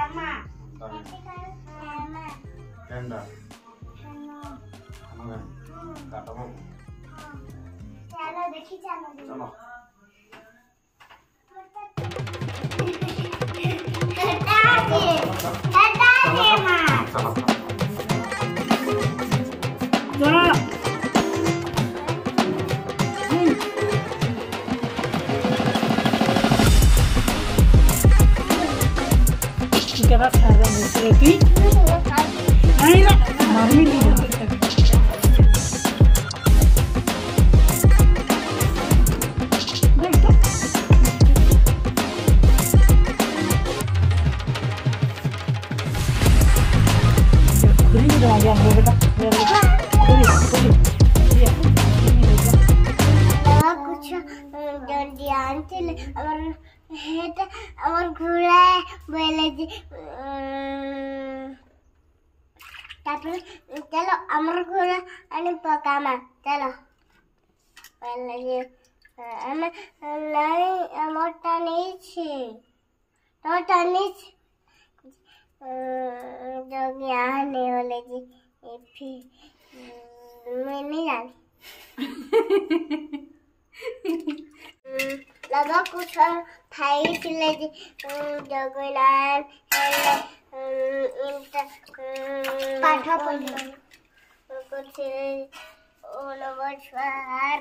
Emma. Emma. Tenda. Hanum. কাটো চলো দেখি চলো চলো কাটা দিয়ে उसके बाद फ़ायदा मिलती रहती नहीं ना मम्मी नहीं Yeah, yeah, yeah, yeah, yeah, yeah, yeah. कुछ और এটা আমার ঘুরে বলে যে তারপরে চলো আমার ঘুরে আমি পোকামা চলো। বলে যে আমি নাই আমারটা নিয়েছি তোরটা নিয়েছি? যোগী আহলে বলে যে মেনে জানি लगा कुछ खाई चिल्ले जी जगनान हेले पाठ पढ़े कुछ नमस्कार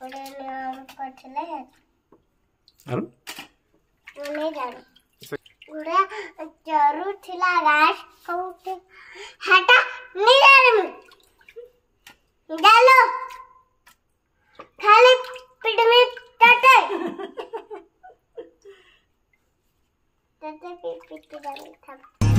पढ़े नाम करथिले ଆରୁ नहीं जाने पूरा ज़रूर थिला राज। कहूँ हटा bitti demek tamam.